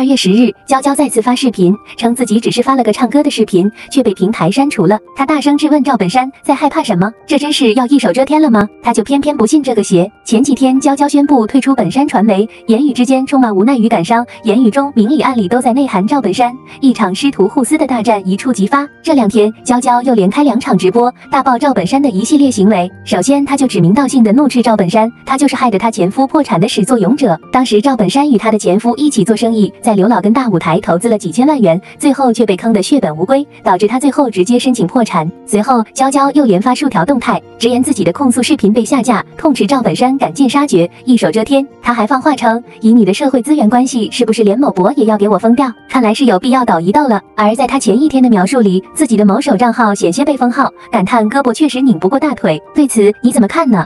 二月十日，娇娇再次发视频，称自己只是发了个唱歌的视频，却被平台删除了。她大声质问赵本山，在害怕什么？这真是要一手遮天了吗？他就偏偏不信这个邪。前几天，娇娇宣布退出本山传媒，言语之间充满无奈与感伤，言语中明里暗里都在内涵赵本山。一场师徒互撕的大战一触即发。这两天，娇娇又连开两场直播，大爆赵本山的一系列行为。首先，她就指名道姓的怒斥赵本山，他就是害得她前夫破产的始作俑者。当时，赵本山与她的前夫一起做生意。在在刘老根大舞台投资了几千万元，最后却被坑得血本无归，导致他最后直接申请破产。随后，娇娇又连发数条动态，直言自己的控诉视频被下架，痛斥赵本山赶尽杀绝，一手遮天。他还放话称：“以你的社会资源关系，是不是连某博也要给我封掉？看来是有必要抖一斗了。”而在他前一天的描述里，自己的某手账号险些被封号，感叹胳膊确实拧不过大腿。对此你怎么看呢？